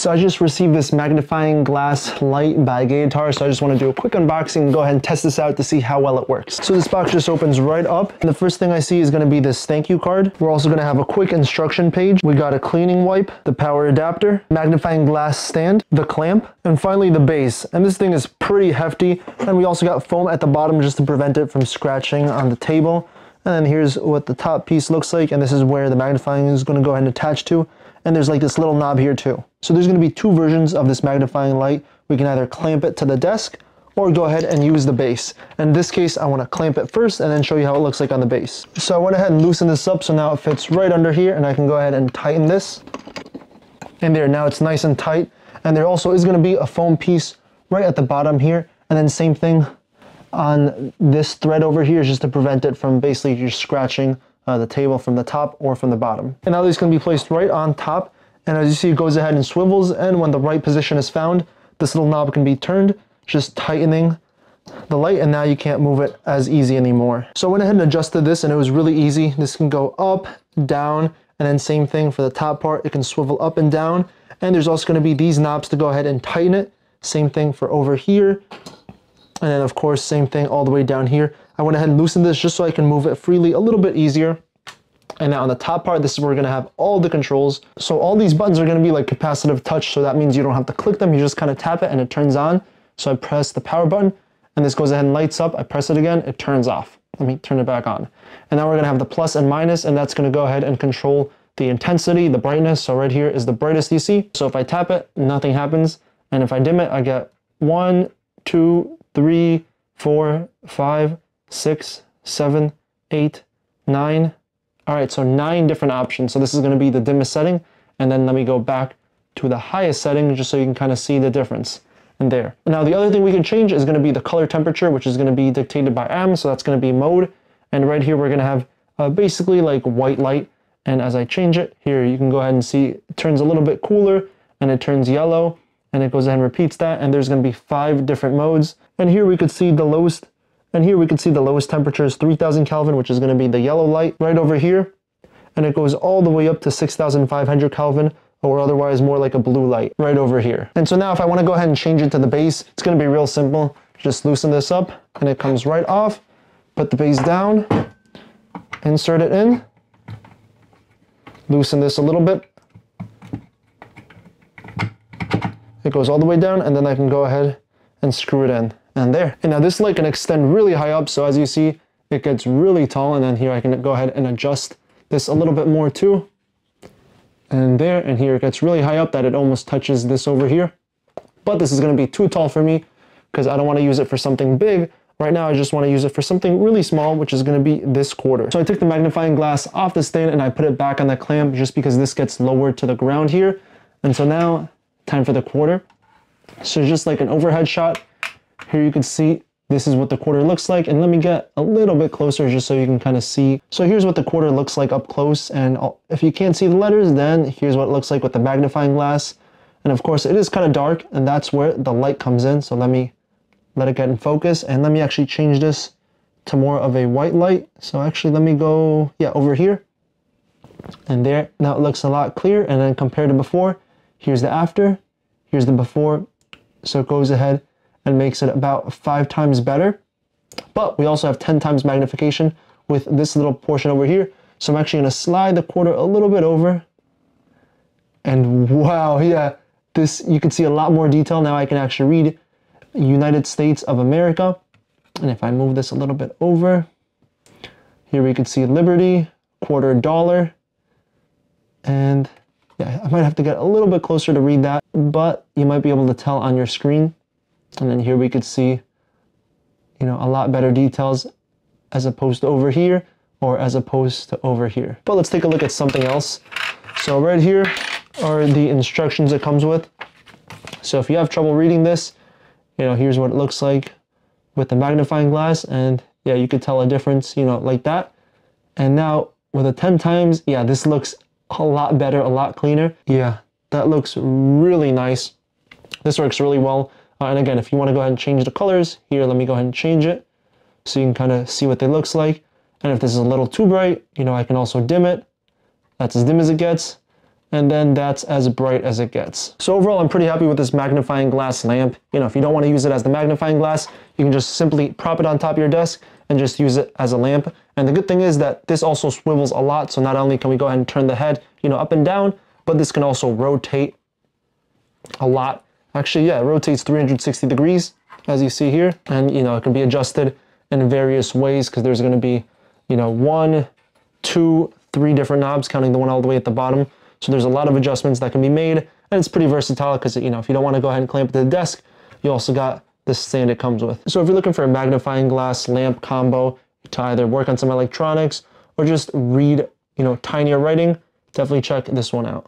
So I just received this magnifying glass light by Gator, so I just want to do a quick unboxing and go ahead and test this out to see how well it works. So this box just opens right up, and the first thing I see is going to be this thank you card. We're also going to have a quick instruction page. We got a cleaning wipe, the power adapter, magnifying glass stand, the clamp, and finally the base. And this thing is pretty hefty, and we also got foam at the bottom just to prevent it from scratching on the table. And then here's what the top piece looks like, and this is where the magnifying is going to go ahead and attach to and there's like this little knob here too. So there's going to be two versions of this magnifying light. We can either clamp it to the desk or go ahead and use the base. In this case, I want to clamp it first and then show you how it looks like on the base. So I went ahead and loosened this up so now it fits right under here and I can go ahead and tighten this. And there, now it's nice and tight. And there also is going to be a foam piece right at the bottom here. And then same thing on this thread over here just to prevent it from basically just scratching uh, the table from the top or from the bottom. And now these can be placed right on top. And as you see, it goes ahead and swivels. And when the right position is found, this little knob can be turned, just tightening the light and now you can't move it as easy anymore. So I went ahead and adjusted this and it was really easy. This can go up, down, and then same thing for the top part. It can swivel up and down. And there's also gonna be these knobs to go ahead and tighten it. Same thing for over here. And then of course, same thing all the way down here. I went ahead and loosened this just so I can move it freely a little bit easier. And now on the top part, this is where we're gonna have all the controls. So all these buttons are gonna be like capacitive touch. So that means you don't have to click them. You just kind of tap it and it turns on. So I press the power button and this goes ahead and lights up. I press it again, it turns off. Let me turn it back on. And now we're gonna have the plus and minus and that's gonna go ahead and control the intensity, the brightness. So right here is the brightest you see. So if I tap it, nothing happens. And if I dim it, I get one, two, three, four, five, six, seven, eight, nine. All right, so nine different options. So this is gonna be the dimmest setting. And then let me go back to the highest setting just so you can kind of see the difference in there. Now the other thing we can change is gonna be the color temperature, which is gonna be dictated by M, So that's gonna be mode. And right here, we're gonna have uh, basically like white light. And as I change it here, you can go ahead and see it turns a little bit cooler and it turns yellow and it goes ahead and repeats that. And there's gonna be five different modes. And here we could see the lowest and here we can see the lowest temperature is 3000 Kelvin, which is going to be the yellow light right over here. And it goes all the way up to 6500 Kelvin, or otherwise more like a blue light right over here. And so now if I want to go ahead and change it to the base, it's going to be real simple. Just loosen this up and it comes right off. Put the base down, insert it in, loosen this a little bit. It goes all the way down and then I can go ahead and screw it in and there. And now this light can extend really high up. So as you see, it gets really tall. And then here I can go ahead and adjust this a little bit more too. And there, and here it gets really high up that it almost touches this over here. But this is gonna be too tall for me because I don't wanna use it for something big. Right now, I just wanna use it for something really small, which is gonna be this quarter. So I took the magnifying glass off the stand and I put it back on the clamp just because this gets lowered to the ground here. And so now, time for the quarter. So just like an overhead shot, here you can see this is what the quarter looks like. And let me get a little bit closer just so you can kind of see. So here's what the quarter looks like up close. And if you can't see the letters, then here's what it looks like with the magnifying glass. And of course it is kind of dark and that's where the light comes in. So let me let it get in focus and let me actually change this to more of a white light. So actually let me go, yeah, over here. And there, now it looks a lot clearer. And then compared to before, here's the after, here's the before. So it goes ahead and makes it about five times better. But we also have 10 times magnification with this little portion over here. So I'm actually gonna slide the quarter a little bit over. And wow, yeah, this, you can see a lot more detail. Now I can actually read United States of America. And if I move this a little bit over, here we can see Liberty, quarter dollar. And yeah, I might have to get a little bit closer to read that, but you might be able to tell on your screen. And then here we could see, you know, a lot better details as opposed to over here or as opposed to over here. But let's take a look at something else. So right here are the instructions it comes with. So if you have trouble reading this, you know, here's what it looks like with the magnifying glass. And yeah, you could tell a difference, you know, like that. And now with a 10 times, yeah, this looks a lot better, a lot cleaner. Yeah, that looks really nice. This works really well uh, and again, if you want to go ahead and change the colors, here, let me go ahead and change it so you can kind of see what they looks like. And if this is a little too bright, you know, I can also dim it. That's as dim as it gets. and then that's as bright as it gets. So overall, I'm pretty happy with this magnifying glass lamp. You know, if you don't want to use it as the magnifying glass, you can just simply prop it on top of your desk and just use it as a lamp. And the good thing is that this also swivels a lot. So not only can we go ahead and turn the head, you know, up and down, but this can also rotate a lot. Actually, yeah, it rotates 360 degrees, as you see here. And, you know, it can be adjusted in various ways because there's going to be, you know, one, two, three different knobs, counting the one all the way at the bottom. So there's a lot of adjustments that can be made, and it's pretty versatile because, you know, if you don't want to go ahead and clamp it to the desk, you also got the stand it comes with. So if you're looking for a magnifying glass lamp combo to either work on some electronics or just read, you know, tinier writing, definitely check this one out.